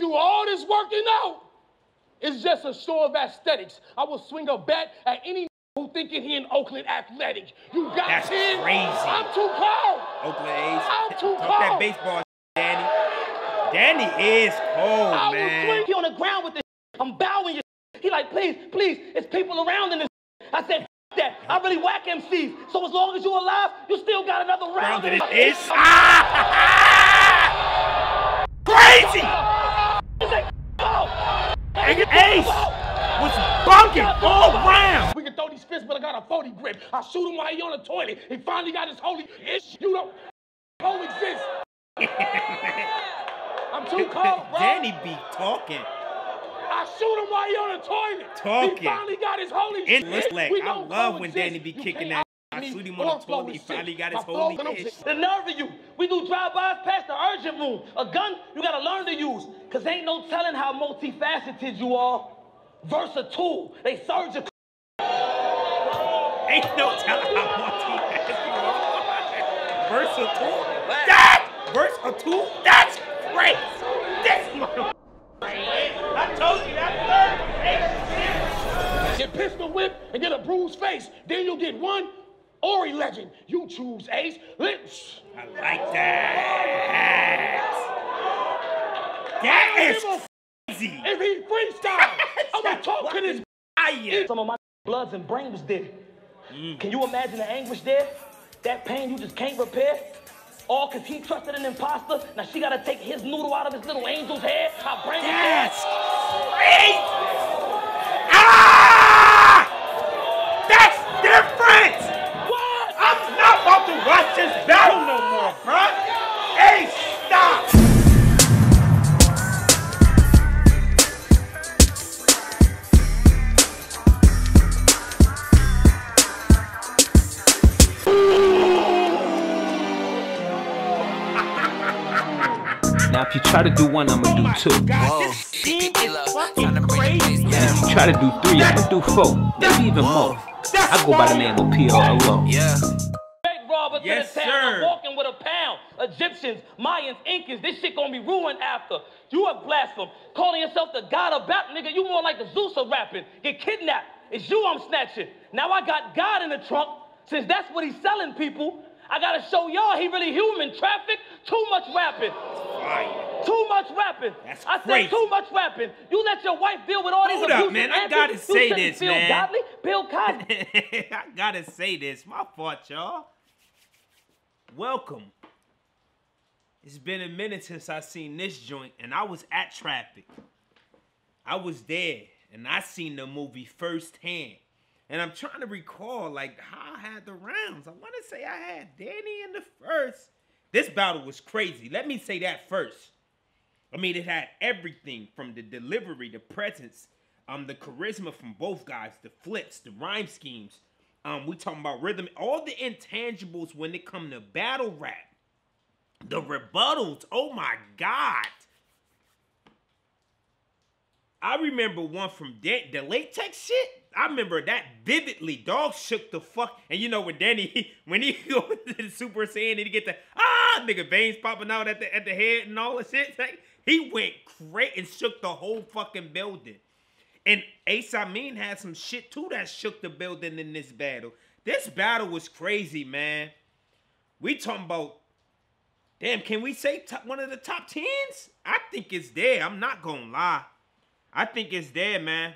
do all this working out, it's just a show of aesthetics. I will swing a bat at any who thinking he in Oakland Athletic. You got That's 10? crazy. I'm too cold. Oakland A's. I'm too Talk that baseball, Danny. Danny is cold, I will swing you on the ground with this. I'm bowing you. He like, please, please, it's people around in this. I said, that. I really whack MCs. So as long as you alive, you still got another round. Round it is. Ah! Crazy! He's like, oh. Ace was bunking all round. We can throw these fists, but I got a 40 grip. I shoot him while he on the toilet. He finally got his holy ish. You don't coexist. I'm too cold, bro. Danny be talking. I shoot him while he on the toilet. Talking. He finally got his holy In shit. this leg, I don't love when. Danny be You kicking can't that. I shoot him on. He finally got his holy ish. The nerve of you. We do drive-bys past the urgent room. A gun, you gotta learn to use. Cause ain't no telling how multifaceted you are. Versatile. They surgical. Ain't no telling how multi Versatile. That versatile. That's great. This mother. I told you that third. Get pistol whip and get a bruised face. Then you'll get one or 11. You choose ace. Let's. I like that. That is crazy. If he freestyle, I'm gonna talk to this. Fire. Some of my bloods and brain was dead. Mm. Can you imagine the anguish there? That pain you just can't repair? All cause he trusted an imposter. Now she gotta take his noodle out of his little angel's head. Her brain That's great. If you try to do one, I'ma do two. God, this team is fucking crazy. And if you try to do three, I'ma do four. Maybe even more. I go by the name of P.O. alone. Yeah. Bank robber to the town. sir. I'm walking with a pound. Egyptians, Mayans, Incans, this shit gonna be ruined after. You a blasphemy. Calling yourself the god of rap, nigga. You more like the Zeus of rapping. Get kidnapped. It's you I'm snatching. Now I got God in the trunk. Since that's what he's selling people, I gotta show y'all he really human. Traffic, too much rapping. Fire. Too much rapping. That's I said too much rapping. You let your wife deal with all these Hold up, abusive man. I antics, gotta you say this, feel man. Godly. Bill Cosby. I gotta say this. My fault, y'all. Welcome. It's been a minute since I seen this joint, and I was at traffic. I was there, and I seen the movie firsthand. And I'm trying to recall, like, how I had the rounds. I want to say I had Danny in the first. This battle was crazy. Let me say that first. I mean, it had everything from the delivery, the presence, um, the charisma from both guys, the flips, the rhyme schemes. Um, we talking about rhythm, all the intangibles when it come to battle rap. The rebuttals, oh my god. I remember one from Dan- the latex shit. I remember that vividly. Dog shook the fuck. And you know when Danny, when he go to the Super Saiyan and he get the ah nigga veins popping out at the at the head and all the shit. Like, he went great and shook the whole fucking building. And Ace Amin had some shit too that shook the building in this battle. This battle was crazy, man. We talking about damn. Can we say top, one of the top tens? I think it's there. I'm not gonna lie. I think it's there, man.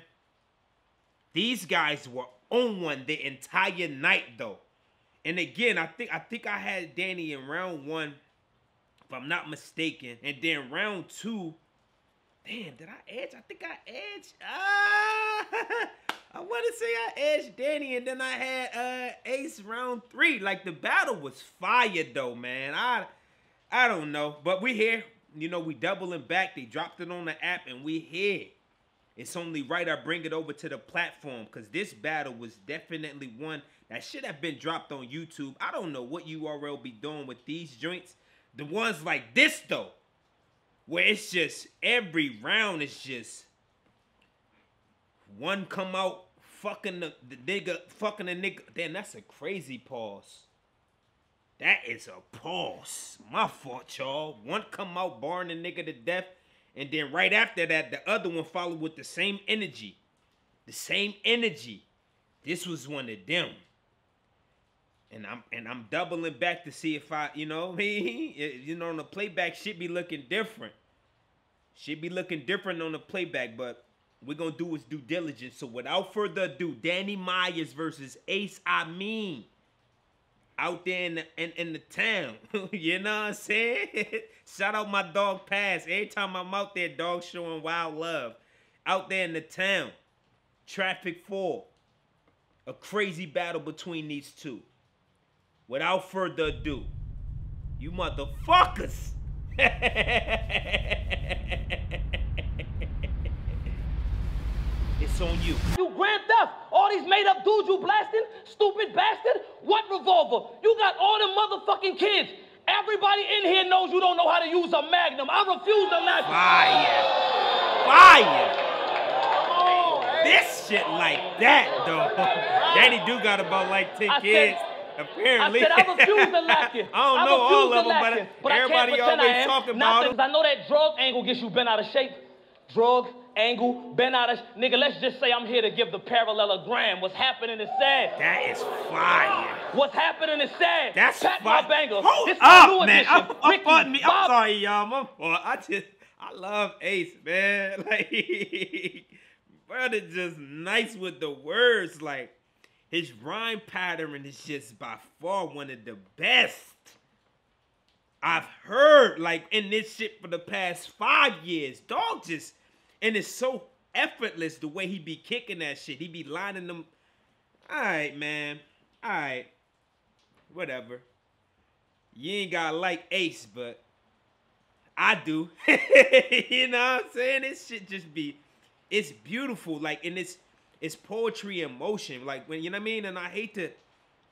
These guys were on one the entire night though. And again, I think I think I had Danny in round one, if I'm not mistaken. And then round two, damn, did I edge? I think I edged. Ah, I want to say I edged Danny, and then I had uh Ace round three. Like the battle was fire though, man. I I don't know, but we here. You know, we doubling back. They dropped it on the app, and we here. It's only right I bring it over to the platform because this battle was definitely one that should have been dropped on YouTube. I don't know what URL be doing with these joints. The ones like this though, where it's just every round is just one come out fucking the, the nigga, fucking the nigga. Damn, that's a crazy pause. That is a pause. My fault, y'all. One come out barring the nigga to death, And then right after that, the other one followed with the same energy. The same energy. This was one of them. And I'm and I'm doubling back to see if I, you know, you know, on the playback should be looking different. Should be looking different on the playback, but we're gonna do his due diligence. So without further ado, Danny Myers versus Ace Amin. Out there in the, in, in the town. you know what I'm saying? Shout out my dog Pass. Every time I'm out there, dog showing wild love. Out there in the town. Traffic 4. A crazy battle between these two. Without further ado, you motherfuckers. it's on you. You grand theft. All these made up dudes you blasting, stupid bastard. What revolver? You got all them motherfucking kids. Everybody in here knows you don't know how to use a magnum. I refuse the magnum. Fire. Fire. This shit like that, though. Danny do got about like 10 I said- kids. Apparently. I said I refuse to lack it. I don't I know all of them, but, but everybody always talking about that- I know that drug angle gets you bent out of shape. Drug angle, out of nigga. Let's just say I'm here to give the parallelogram. What's happening is sad. That is fire. What's happening is sad. That's Pat fire. my banger. Hold this is a new up, man. I'm, Ricky, me. I'm Bob- sorry, y'all. My fault. I just, I love Ace, man. Like, brother, just nice with the words. Like, his rhyme pattern is just by far one of the best I've heard. Like in this shit for the past five years, dog just, and it's so effortless the way he be kicking that shit. He be lining them. All right, man. All right. Whatever. You ain't gotta like Ace, but I do. you know what I'm saying? This shit just be, it's beautiful. Like, and it's, it's poetry in motion. Like when you know what I mean. And I hate to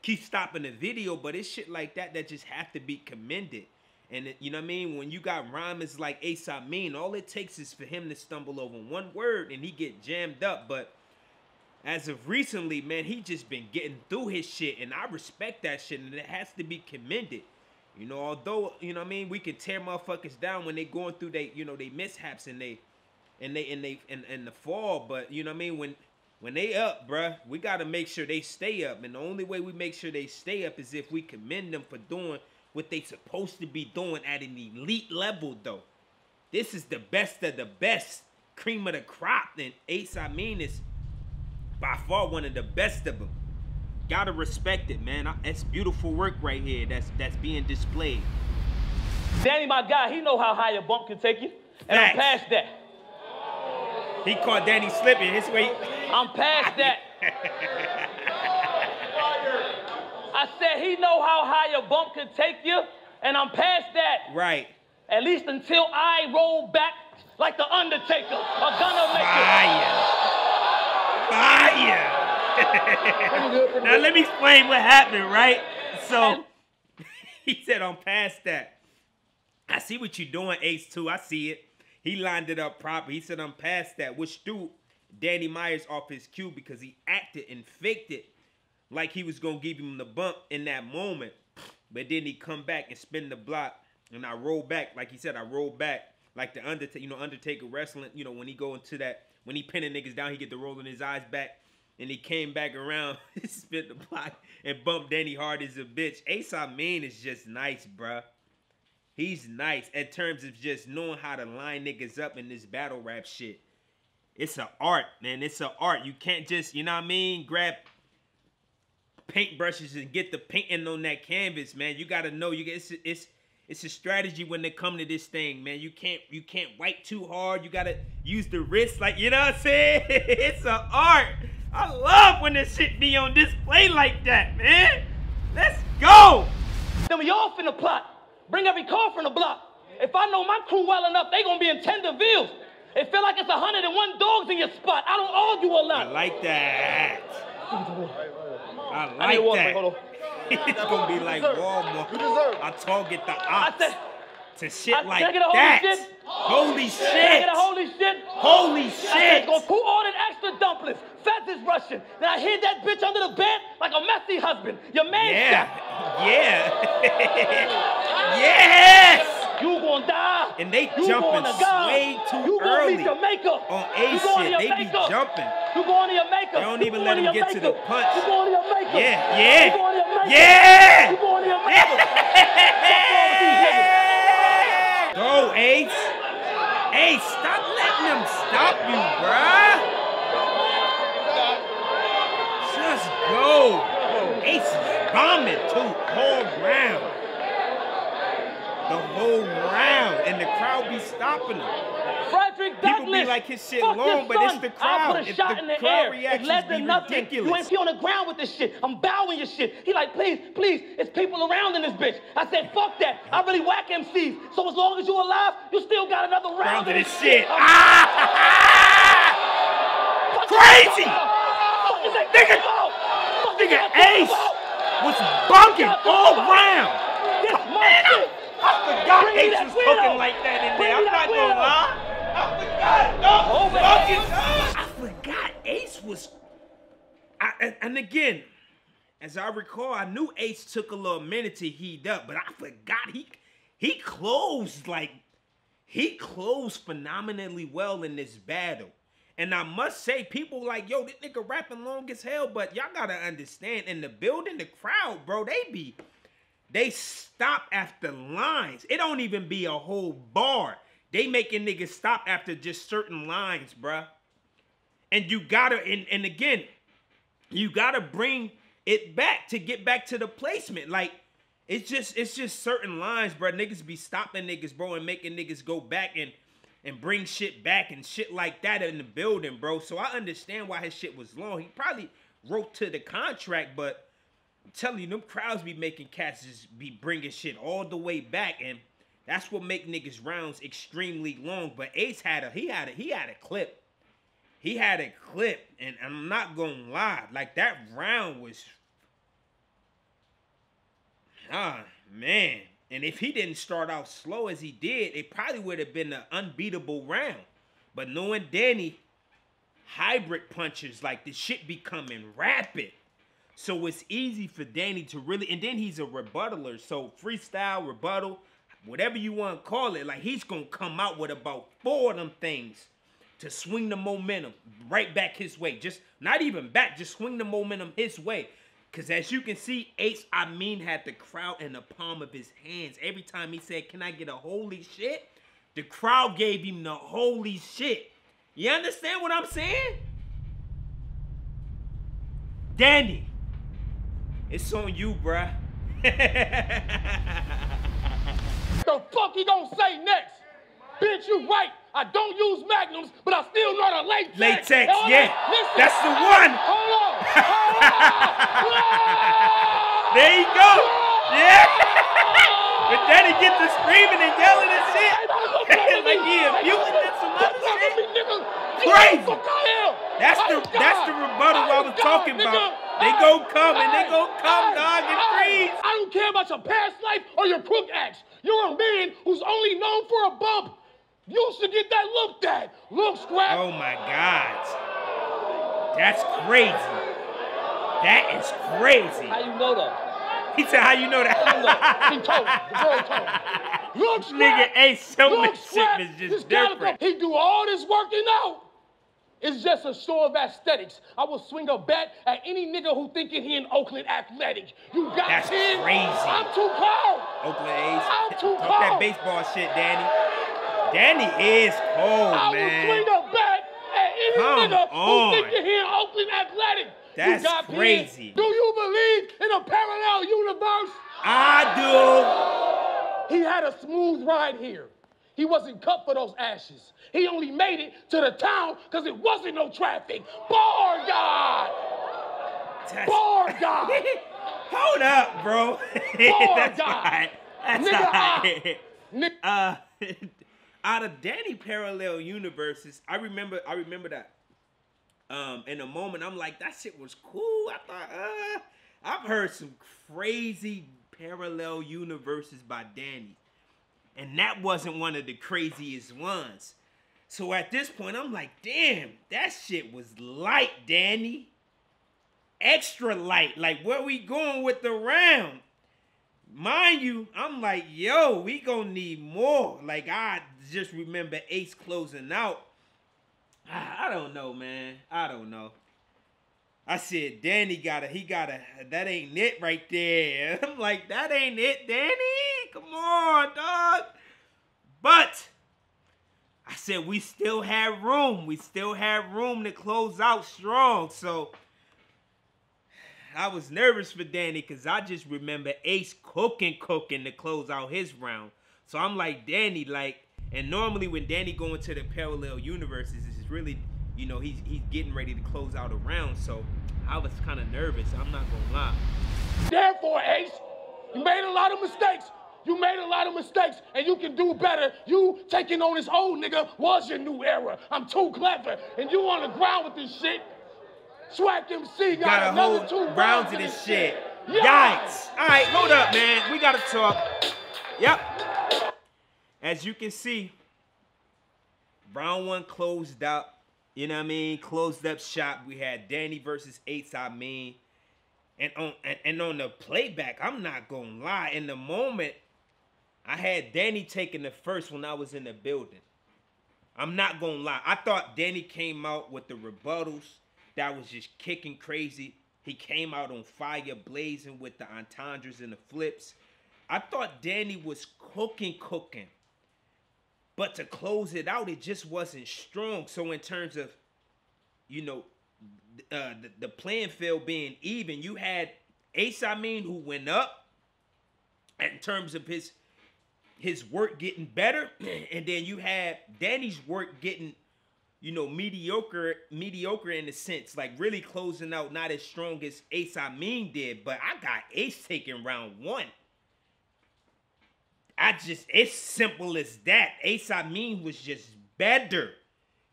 keep stopping the video, but it's shit like that that just have to be commended. And it- you know what I mean? When you got rhymers like Ace Amin, all it takes is for him to stumble over one word and he get jammed up. But as of recently, man, he just been getting through his shit, and I respect that shit, and it has to be commended. You know, although you know what I mean, we can tear motherfuckers down when they going through they you know they mishaps and they and they and they and, and the fall, but you know what I mean when when they up, bruh, we gotta make sure they stay up, and the only way we make sure they stay up is if we commend them for doing what they supposed to be doing at an elite level, though. This is the best of the best, cream of the crop, and Ace Amin is by far one of the best of them. Gotta respect it, man. I- That's beautiful work right here. That's that's being displayed. Danny, my guy, he know how high a bump can take you. And I'm past that. He caught Danny slipping. His way. I'm past that. I said he know how high a bump can take you, and I'm past that. Right. At least until I roll back like the Undertaker, a gunner make Fire. Fire. now let me explain what happened, right? So he said I'm past that. I see what you're doing, Ace too. I see it. He lined it up proper. He said I'm past that, which threw Danny Myers off his cue because he acted and faked it like he was gonna give him the bump in that moment. But then he come back and spin the block, and I roll back, like he said, I roll back like the Undertaker, you know, Undertaker wrestling. You know, when he go into that, when he pinning niggas down, he get the rolling his eyes back, and he came back around, spin the block, and bumped Danny hard as a bitch. Ace Amin is just nice, bruh. He's nice in terms of just knowing how to line niggas up in this battle rap shit. It's an art, man. It's an art. You can't just, you know what I mean, grab paintbrushes and get the painting on that canvas, man. You gotta know you get it's it's it's a strategy when they come to this thing, man. You can't you can't wipe too hard. You gotta use the wrist, like you know what I'm saying. it's an art. I love when this shit be on display like that, man. Let's go. Then we all finna plot. Bring every car from the block. If I know my crew well enough, they gonna be in tender views. It feel like it's 101 dogs in your spot. I don't argue a lot. I like that. I I like water, that. hold on. it's gonna be like Walmart. I target the I ops said, to shit I- like can I get a holy that. shit? Holy I shit! holy shit? Holy I shit! who ordered extra dumplings? Fats is Russian. Then I hid that bitch under the bed like a messy husband. Your man Yeah, shot. yeah, yes. You gonna die. And they you jumping to way too you gonna early meet your maker. on you A to shit. They be jumping. You going to your maker. They don't even going let your get to the maker. punch. You going to your maker. Yeah, yeah. You going to your maker. Yeah. You going to your maker. Fuck wrong with these niggas. Go, Ace. Ace, stop letting them stop you, bruh. Just go. Ace is bombing too, whole round. The whole round, and the crowd be stopping him. Frederick People be like, his shit fuck long, but it's the I crowd. put a shot the in the crowd air. Less be than nothing. You ain't be on the ground with this shit. I'm bowing your shit. He like, please, please, it's people around in this bitch. I said, fuck that. I really whack MCs. So as long as you alive, you still got another round Round of this shit. I'm- Ah! Crazy! that Fuck is that Nigga-? Nigga Ace was bunking all round. This shit. I forgot Bring Ace was talking like that in there. I'm not gonna lie. I forgot. No, Over fucking. I forgot Ace was. I, and, and again, as I recall, I knew Ace took a little minute to heat up, but I forgot he he closed like he closed phenomenally well in this battle. And I must say, people like, yo, this nigga rapping long as hell, but y'all gotta understand, in the building, the crowd, bro, they be they stop after lines. It don't even be a whole bar. They making niggas stop after just certain lines, bruh. And you gotta, and, and again, you gotta bring it back to get back to the placement. Like, it's just, it's just certain lines, bruh. Niggas be stopping niggas, bro, and making niggas go back and and bring shit back and shit like that in the building, bro. So I understand why his shit was long. He probably wrote to the contract, but I'm telling you, them crowds be making cats just be bringing shit all the way back, and that's what make niggas rounds extremely long. But Ace had a he had a he had a clip. He had a clip, and I'm not gonna lie, like that round was ah man. And if he didn't start out slow as he did, it probably would have been an unbeatable round. But knowing Danny, hybrid punches like this shit be coming rapid. So it's easy for Danny to really, and then he's a rebuttaler. So freestyle, rebuttal, whatever you want to call it, like he's gonna come out with about four of them things to swing the momentum right back his way. Just not even back, just swing the momentum his way. Cause as you can see, Ace Amin had the crowd in the palm of his hands. Every time he said, Can I get a holy shit? The crowd gave him the holy shit. You understand what I'm saying? Danny, it's on you, bruh. The fuck he gonna say next? Bitch, you right. I don't use magnums, but I still know the latex. Latex, Hold yeah. Listen. That's the one. Hold on. Hold on. there you go. Yeah. but then he get to screaming and yelling and shit. like he a mutant and some other shit. Crazy. That's the that's the rebuttal I was talking about. They gon' come and they gon' come, dog, and freeze. I don't care about your past life or your crook acts. You're a man who's only known for a bump. You should get that looked at. Look, scrap. Oh my God. That's crazy. That is crazy. How you know that? He said, how you know that? he told. The girl told me. Look, Nigga, ain't so Look, much scrap. is just different. He do all this working out. It's just a show of aesthetics. I will swing a bat at any nigga who thinking he in Oakland athletic. You got That's 10? crazy. I'm too cold. Oakland A's. I'm too Talk that baseball shit, Danny. Danny is cold, I will swing a bat at any Come nigga on. who thinking he in Oakland athletic. That's you got 10? crazy. Do you believe in a parallel universe? I do. He had a smooth ride here. He wasn't cut for those ashes. He only made it to the town because it wasn't no traffic. Bar God! That's- Bar God! Hold up, bro. That's God. right. That's Nigga, right. Nick, uh out of Danny parallel universes, I remember I remember that. Um, in a moment, I'm like, that shit was cool. I thought, uh, I've heard some crazy parallel universes by Danny. And that wasn't one of the craziest ones. So at this point, I'm like, damn, that shit was light, Danny. Extra light. Like, where we going with the round? mind you, I'm like, yo, we gonna need more. Like I just remember Ace closing out. I I don't know, man. I don't know. I said, Danny got a, he got a, that ain't it right there. I'm like, that ain't it, Danny. Come on, dog. But I said we still have room. We still have room to close out strong. So I was nervous for Danny because I just remember Ace cooking, cooking to close out his round. So I'm like, Danny, like, and normally when Danny go into the parallel universes, it's really, you know, he's he's getting ready to close out a round. So I was kind of nervous. I'm not gonna lie. Therefore, Ace, you made a lot of mistakes. You made a lot of mistakes, and you can do better. You taking on this old nigga was your new era. I'm too clever, and you on the ground with this shit. Swag MC got, Got a another whole two rounds of this shit. Yikes. All right, hold up, man. We gotta talk. Yep. As you can see, round one closed up. You know what I mean? Closed up shop. We had Danny versus Eights. I mean, and on and, and on the playback, I'm not gonna lie. In the moment, I had Danny taking the first when I was in the building. I'm not gonna lie. I thought Danny came out with the rebuttals that was just kicking crazy. He came out on fire, blazing with the entendres and the flips. I thought Danny was cooking, cooking. But to close it out, it just wasn't strong. So in terms of, you know, uh, the, the playing field being even, you had Ace Amin who went up in terms of his his work getting better, and then you had Danny's work getting, you know, mediocre, mediocre in the sense, like really closing out not as strong as Ace Amin did. But I got Ace taking round one. I just it's simple as that. Ace Amin was just better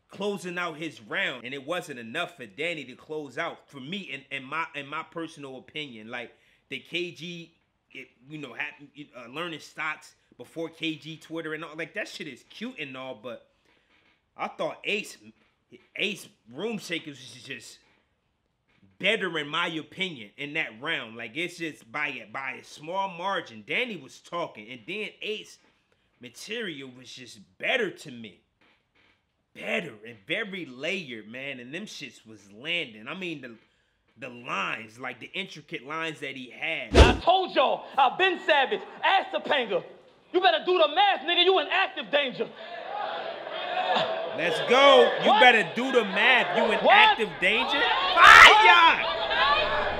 closing out his round, and it wasn't enough for Danny to close out. For me, in, in my in my personal opinion, like the KG, it, you know, had, uh, learning stocks before KG Twitter and all like that shit is cute and all, but I thought Ace Ace Room Shakers was just better in my opinion in that round. Like it's just by a by a small margin. Danny was talking, and then Ace material was just better to me. Better and very layered, man. And them shits was landing. I mean the the lines, like the intricate lines that he had. I told y'all, I've been savage. Ask Topanga. You better do the math, nigga. You in active danger. Let's go. You What? better do the math. You in What? active danger? Fire!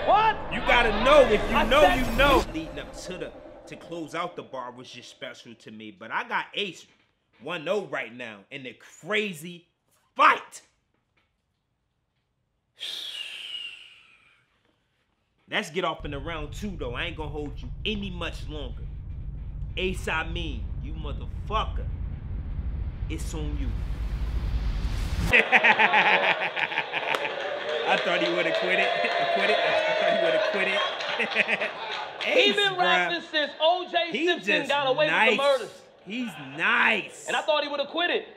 What? You gotta know. If you I know, said- you know. Leading up to the to close out the bar was just special to me. But I got Ace 1-0 right now in the crazy fight. Let's get off in the round two though. I ain't gonna hold you any much longer. Ace Amin, you motherfucker. It's on you. I thought he would have quit it. Quit it. I thought he would have quit it. He been rapping since O.J. Simpson got away nice. with the murders. He's nice. And I thought he would have quit it.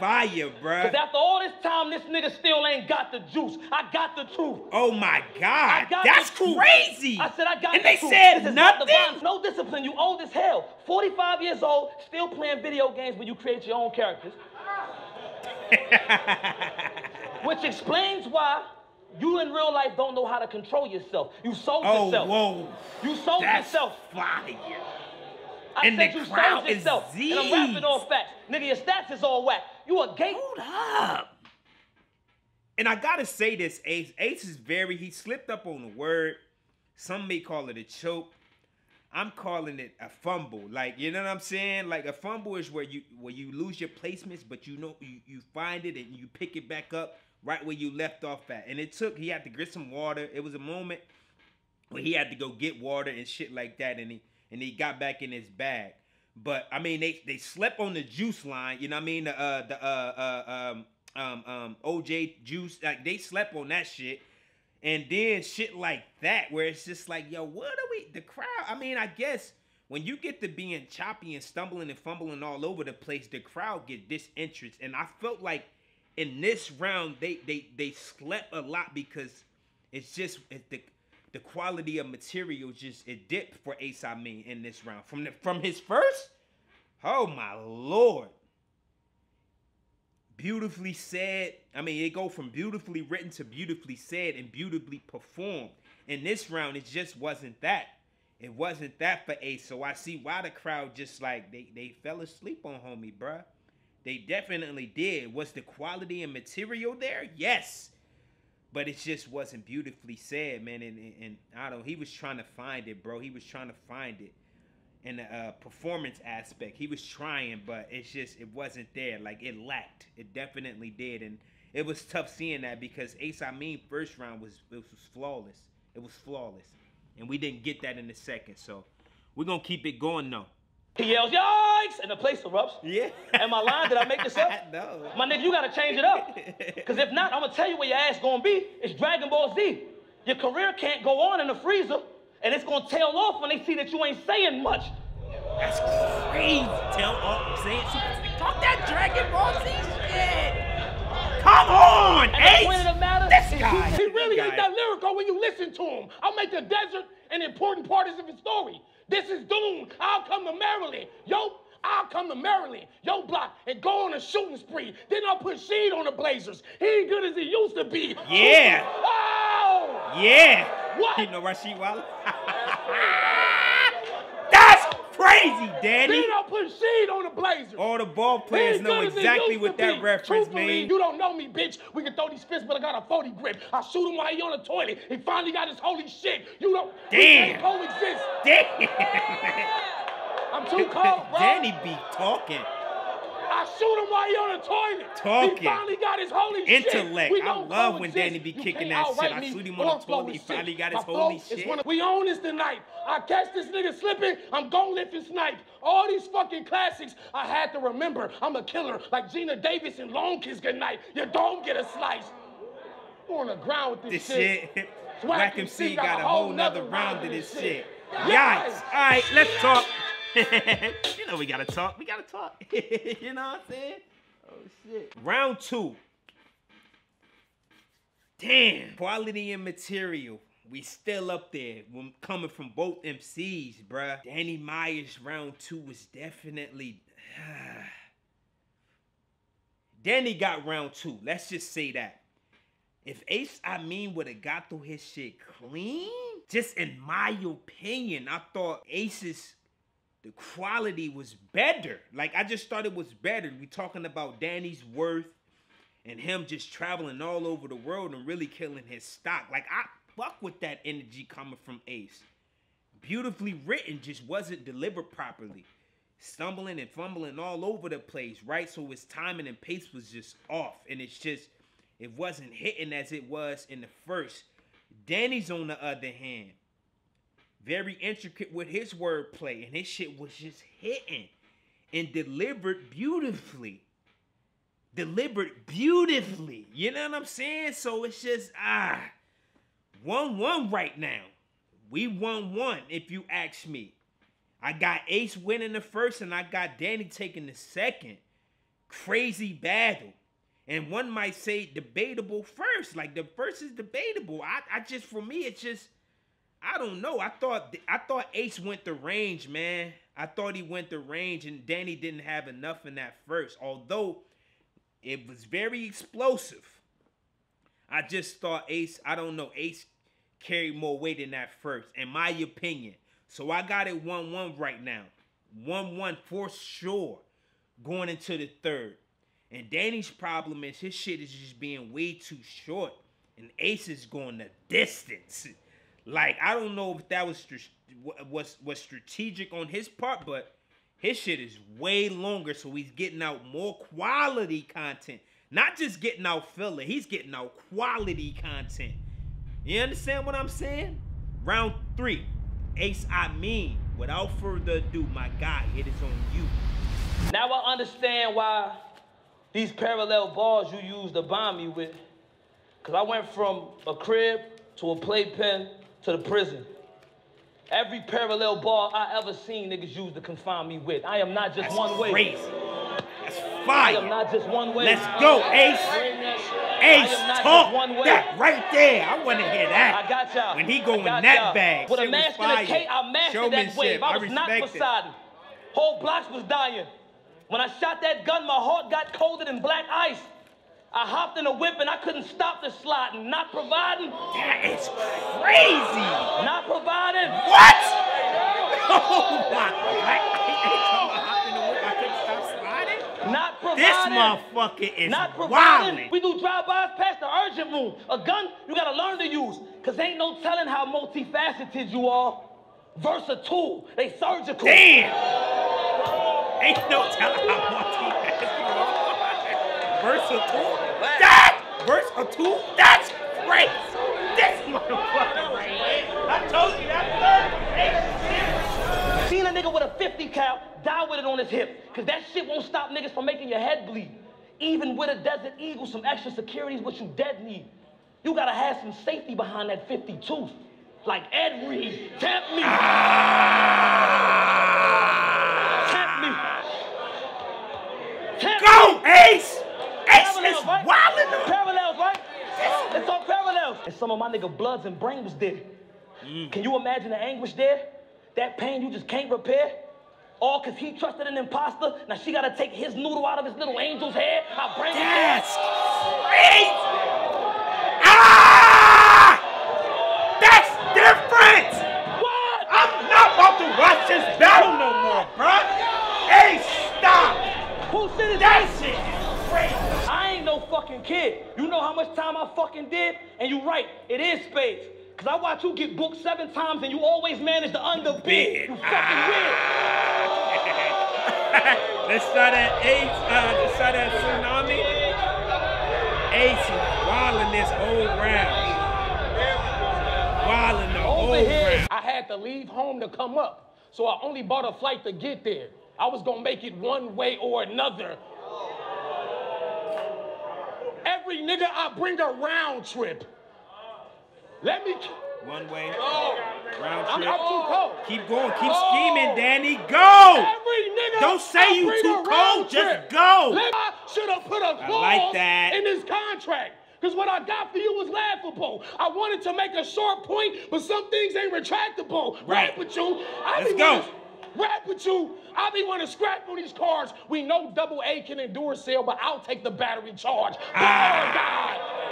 Fire, bro. Because after all this time, this nigga still ain't got the juice. I got the truth. Oh my I God, got that's truth. crazy. I said I got and the they said This is not the nothing. No discipline. You old as hell. 45 years old, still playing video games where you create your own characters. Which explains why you in real life don't know how to control yourself. You sold oh, yourself. whoa. You sold That's yourself. fire. I And said the you crowd sold is yourself. And I'm rapping all facts. Nigga, your stats is all whack. You a gate. Hold up. And I gotta say this, Ace. Ace is very, he slipped up on the word. Some may call it a choke. I'm calling it a fumble. Like, you know what I'm saying? Like a fumble is where you where you lose your placements, but you know you, you find it and you pick it back up right where you left off at. And it took, he had to get some water. It was a moment where he had to go get water and shit like that, and he and he got back in his bag. But I mean, they they slept on the juice line. You know what I mean? The uh the uh uh um um um OJ juice. Like they slept on that shit. And then shit like that, where it's just like, yo, what are we? The crowd. I mean, I guess when you get to being choppy and stumbling and fumbling all over the place, the crowd get disinterest. And I felt like in this round, they they they slept a lot because it's just it, the the quality of material just it dipped for Ace Amin in this round. From the from his first, oh my lord. Beautifully said. I mean, it go from beautifully written to beautifully said and beautifully performed. In this round, it just wasn't that. It wasn't that for Ace. So I see why the crowd just like they they fell asleep on homie, bruh. They definitely did. Was the quality and material there? Yes. But it just wasn't beautifully said, man. And, and, and I don't. He was trying to find it, bro. He was trying to find it in the uh, performance aspect. He was trying, but it's just it wasn't there. Like it lacked. It definitely did, and it was tough seeing that because Ace Amin first round was it was flawless. It was flawless, and we didn't get that in the second. So we're gonna keep it going though. He yells, yikes, and the place erupts. Yeah. Am I lying? Did I make this up? no. My nigga, you gotta change it up. Because if not, I'm gonna tell you where your ass gonna be. It's Dragon Ball Z. Your career can't go on in the freezer, and it's gonna tail off when they see that you ain't saying much. That's crazy. Tell all saying talk that Dragon Ball Z shit. Come on, And the Ace. point of the matter This guy. He really ain't that lyrical when you listen to him. I'll make the desert an important part of his story. This is Doom. I'll come to Maryland. Yo, I'll come to Maryland, yo block, and go on a shooting spree. Then I'll put Sheed on the Blazers. He ain't good as he used to be. Yeah. Oh! Yeah. What? You know Rasheed Wallace? Crazy, Daddy. Then don't put Sheed on the Blazers. All the ball players know good as he exactly what that be. reference means. You don't know me, bitch. We can throw these fists, but I got a 40 grip. I shoot him while he on the toilet. He finally got his holy shit. You don't. Damn. coexist. Damn. I'm too cold, bro. Danny be talking. I shoot him while he on the toilet. Talking. He finally got his holy shit. Intellect. We I love when. Danny be kicking that shit. I shoot him on the toilet. He finally shit. got My his holy shit. we own this tonight. I catch this nigga slipping. I'm gon' lift his snipe. All these fucking classics I had to remember. I'm a killer like Geena Davis and Long Kiss Goodnight. You don't get a slice. On the ground with this, This shit. Whack MC got a whole nother round of this shit. Yikes. Yes. All right, let's talk. you know we gotta talk. We gotta talk. you know what I'm saying? Oh shit. Round two. Damn. Quality and material. We still up there. When coming from both MCs, bruh. Danny Myers round two was definitely. Danny got round two. Let's just say that. If Ace Amin would have got through his shit clean, just in my opinion, I thought Ace's the quality was better. Like I just thought it was better. We talking about Danny's worth and him just traveling all over the world and really killing his stock. Like I fuck with that energy coming from Ace. Beautifully written, just wasn't delivered properly. Stumbling and fumbling all over the place, right? So his timing and pace was just off. And it's just, it wasn't hitting as it was in the first. Danny's on the other hand, very intricate with his wordplay, and his shit was just hitting and delivered beautifully. Delivered beautifully. You know what I'm saying? So it's just ah, one one right now. We won one, if you ask me. I got Ace winning the first, and I got Danny taking the second. Crazy battle. And one might say debatable first. Like the first is debatable. I, I just for me, it's just I don't know. I thought I thought Ace went the range, man. I thought he went the range, and Danny didn't have enough in that first. Although it was very explosive. I just thought Ace, I don't know, Ace carried more weight in that first, in my opinion. So I got it 1-1 right now. 1-1 for sure going into the third. And Danny's problem is his shit is just being way too short. And Ace is going the distance. Like, I don't know if that was was was strategic on his part, but his shit is way longer, so he's getting out more quality content. Not just getting out filler, he's getting out quality content. You understand what I'm saying? Round three. Ace, I mean, without further ado, my guy, it is on you. Now I understand why these parallel bars you used to bomb me with. Cause I went from a crib to a playpen to the prison. Every parallel bar I ever seen niggas use to confine me with. I am not just That's one way. crazy. That's I am not just one way. Let's go, Ace. Ace, talk one way. that right there. I want to hear that. I got y'all. When he go in that bag, With a mask and a fire. cape, I mastered that wave. I I was not respect it. Poseidon. Whole blocks was dying. When I shot that gun, my heart got colder than black ice. I hopped in a whip and I couldn't stop the sliding. Not providing, That is crazy. not providing. What? Oh my God. I couldn't stop sliding. Not providing. This motherfucker is Not providing. wildin'. We do drive-bys past the urgent room. A gun, you gotta learn to use. Cause ain't no telling how multifaceted you are. Versatile. They surgical. Damn. Ain't no telling how multi-talented you are. Versatile. That two? That's great. This motherfucker right. I told you that third. Seen a nigga with a 50 cal die with it on his hip. Cause that shit won't stop niggas from making your head bleed. Even with a Desert Eagle, some extra security is what you dead need. You gotta have some safety behind that 50 tooth. Like Ed Reed. Tap me. Tap me. Go. Ace. Parallels, is right? wildin'. Parallels, right? It's on parallels. And some of my nigga bloods and brain was there. Can you imagine the anguish there? That pain you just can't repair? All cause he trusted an imposter. Now she gotta take his noodle out of his little angel's head. Her brain. That's crazy. Ah! That's different. What? I'm not about to watch this battle no more, bruh. Ace, stop. Who said is That shit is crazy. I ain't no fucking kid. You know how much time I fucking did? And you're right, it is spades. Cause I watch you get booked seven times and you always manage to underbid. Bid. You fucking weird. Let's start at Ace. Uh, let's start at Tsunami. Ace is wildin' this whole round. Wildin' the whole Over here, round. I had to leave home to come up. So I only bought a flight to get there. I was gonna make it one way or another. Every nigga I bring a round trip. Let me. One way. Oh, Round trip. I'm too cold. Keep going. Keep Oh. scheming, Danny. Go. Every nigga. Don't say I you too cold, round just go. Let- I should have put a I clause like that. in this contract. Because what I got for you was laughable. I wanted to make a short point, but some things ain't retractable. Right. Rap with you. I Let's go. Rap with you. I be want to scrap on these cars. We know double A can endure sale, but I'll take the battery charge. Ah. God.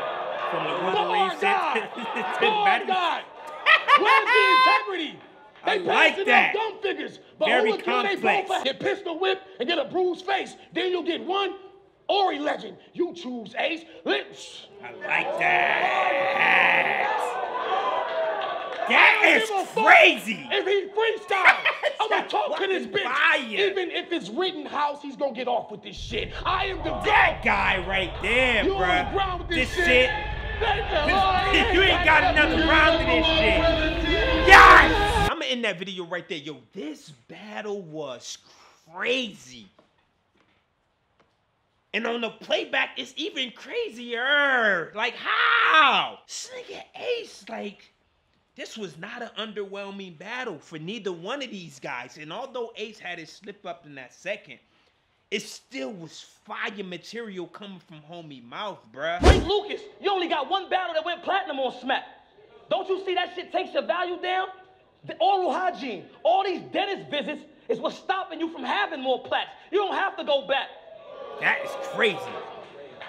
From the Bar God. Bar. God. Where's the integrity? They I like that. dumb figures, but Very who would kill they both get pistol whip and get a bruised face? Then you'll get one Ori legend. You choose Ace. Let's. I like that. That is don't give a fuck crazy. If he freestyle, I'm gonna talk to this bitch. fire. Even if it's written house, he's gonna get off with this shit. I am the That guy right there, You on the ground with this, This shit. shit. You ain't got another round of this shit. Yes! I'm gonna end that video right there. Yo, this battle was crazy. And on the playback, it's even crazier. Like, how? This nigga Ace, like, this was not an underwhelming battle for neither one of these guys. And although Ace had his slip up in that second, it still was fire material coming from homie mouth, bruh. Frank Lucas, you only got one battle that went platinum on Smack. Don't you see that shit takes your value down? The oral hygiene, all these dentist visits is what's stopping you from having more plaques. You don't have to go back. That is crazy.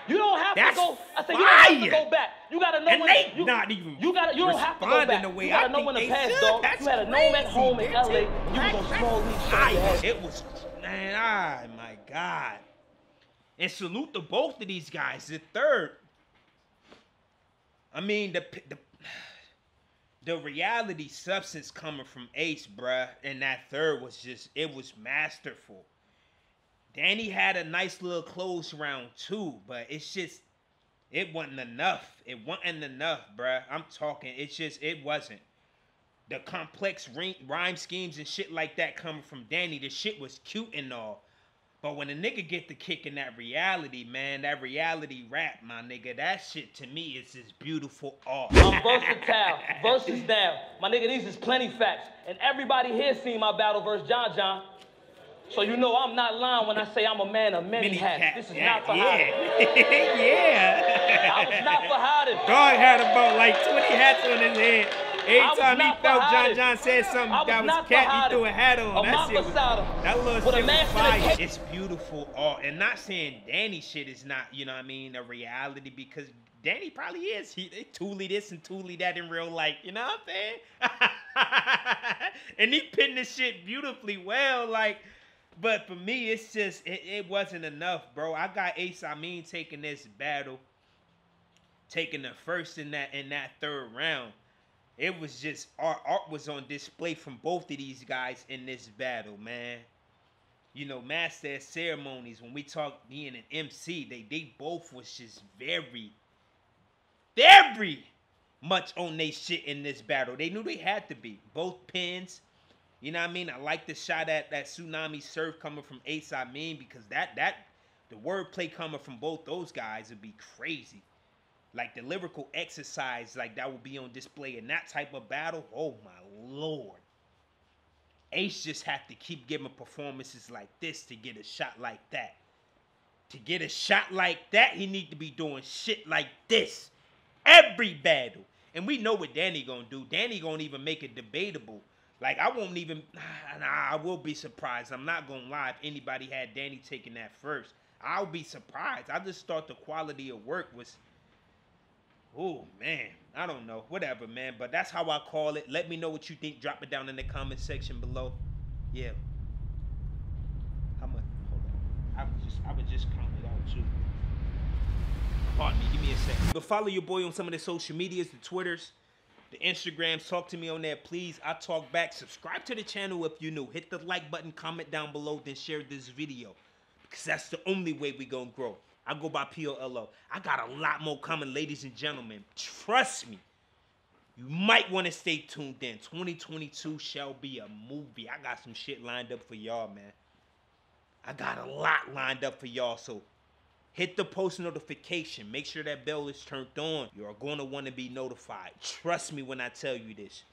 You don't have That's to go. I said you don't have to go back. You gotta know And when. they you, not even You gotta. You don't have to go back. the way you gotta I know when to pass, should. dog. That's you had a gnome at home in. LA. You was on small league shut your It was, man, I my God. And salute to both of these guys. The third, I mean, the the the reality substance coming from Ace, bruh, and that third was just it was masterful. Danny had a nice little close round too, but it's just it wasn't enough. It wasn't enough, bruh. I'm talking. It's just it wasn't. The complex rhyme schemes and shit like that coming from Danny, the shit was cute and all. But when a nigga get the kick in that reality, man, that reality rap, my nigga, that shit to me is just beautiful art. I'm versatile. Versus down. My nigga, these is plenty facts. And everybody here seen my battle versus John John. So you know I'm not lying when I say I'm a man of many, Mini hats. cat. This is yeah, not for yeah. yeah. I was not for hiding. Dog had about like 20 hats on his head. Every time he felt John. John said something I that was cat, he threw a hat on. A that shit was, that little with shit was mask and a fire. It's beautiful art. And not saying Danny shit is not, you know what I mean, a reality because Danny probably is. He they this and Thule that in real life. You know what I'm saying? and he pinned this shit beautifully well. Like, but for me, it's just it, it wasn't enough, bro. I got Ace Amin taking this battle, taking the first in that in that third round. It was just art. Art was on display from both of these guys in this battle, man. You know, master ceremonies. When we talk being an MC, they they both was just very, very much on they shit in this battle. They knew they had to be. Both pins. You know what I mean? I like the shot at that tsunami surf coming from Ace Amin because that that the wordplay coming from both those guys would be crazy. Like the lyrical exercise, like that would be on display in that type of battle. Oh my lord. Ace just have to keep giving performances like this to get a shot like that. To get a shot like that, he need to be doing shit like this every battle. And we know what Danny gonna do. Danny gonna even make it debatable. Like I won't even. Nah, I will be surprised. I'm not gonna lie. If anybody had Danny taking that first, I'll be surprised. I just thought the quality of work was. Oh man, I don't know. Whatever, man. But that's how I call it. Let me know what you think. Drop it down in the comment section below. Yeah. How much? Hold on. I was just I was just counting it out too. Pardon me. Give me a second. But follow your boy on some of the social medias, the Twitters, the Instagrams. Talk to me on there, please. I talk back. Subscribe to the channel if you're new. Hit the like button, comment down below, then share this video. Because that's the only way we gonna grow. I go by POLO. I got a lot more coming, ladies and gentlemen. Trust me. You might want to stay tuned in. 2022 shall be a movie. I got some shit lined up for y'all, man. I got a lot lined up for y'all, so hit the post notification. Make sure that bell is turned on. You're going to want to be notified. Trust me when I tell you this.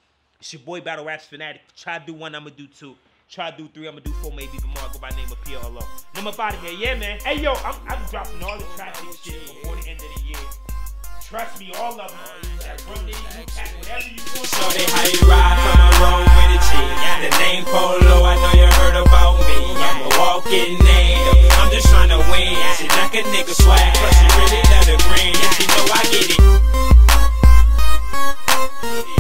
It's your boy Battle Raps Fanatic. Try to do one, I'm going to do two. Try to do three, I'm going to do four, maybe even more. I go by name of PLO. And I'm up out of here. Yeah, man. Hey, yo, I'm, I'm dropping all the traffic shit before the end of the year. Trust me, all of them. That Show they how you ride from a road with a G. The name Polo, I know you heard about me. I'm a walking native. I'm just trying to win. She like a nigga swag, but she really love the green. And she know I get it.